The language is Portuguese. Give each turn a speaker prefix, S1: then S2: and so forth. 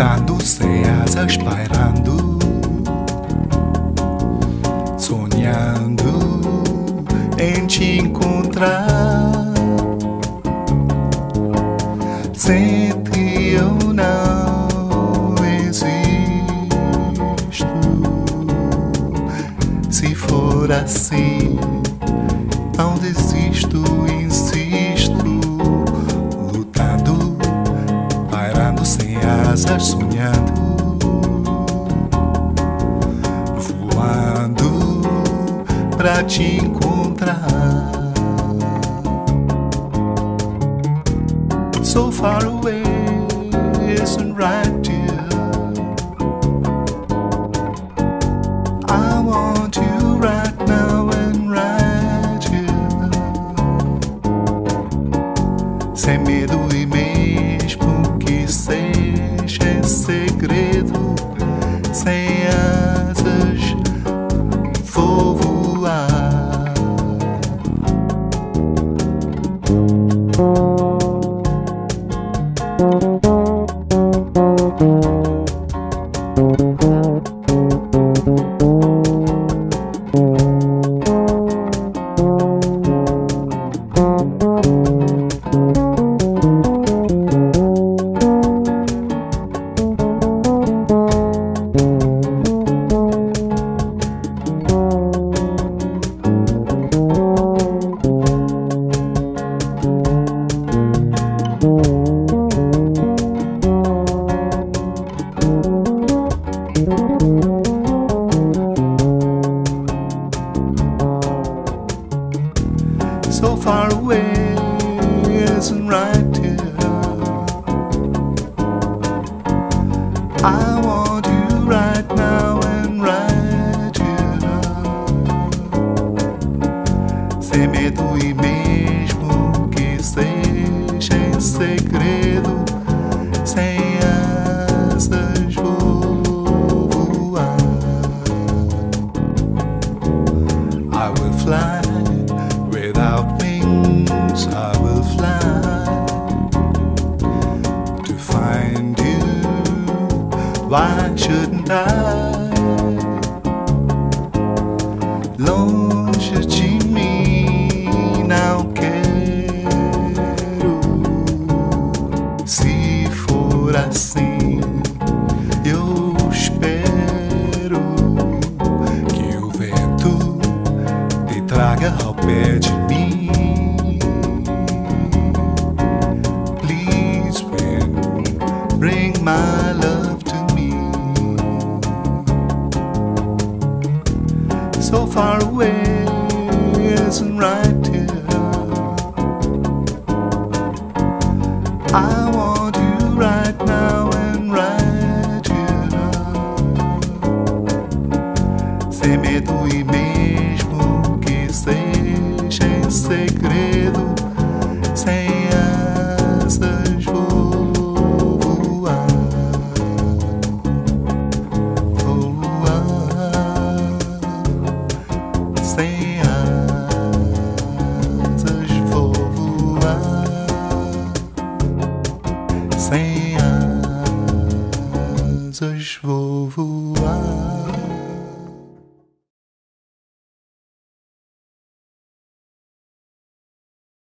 S1: voltando sem asas pairando, sonhando em te encontrar. Sem ti eu não existo. Se for assim. Pra te encontrar. So far away, isn't right, dear. I want you right now and right here. Sem medo e mesmo far away isn't right here. I want you right now and right here. Sem medo e mesmo que seja em segredo, sem asas vou voar. I will fly Why shouldn't I? Longe de mim, não quero. Se for assim, eu espero que o vento te traga ao pé de Isn't right here. I want you right now and right here. Sem medo e mesmo que seja em segredo, pour vous.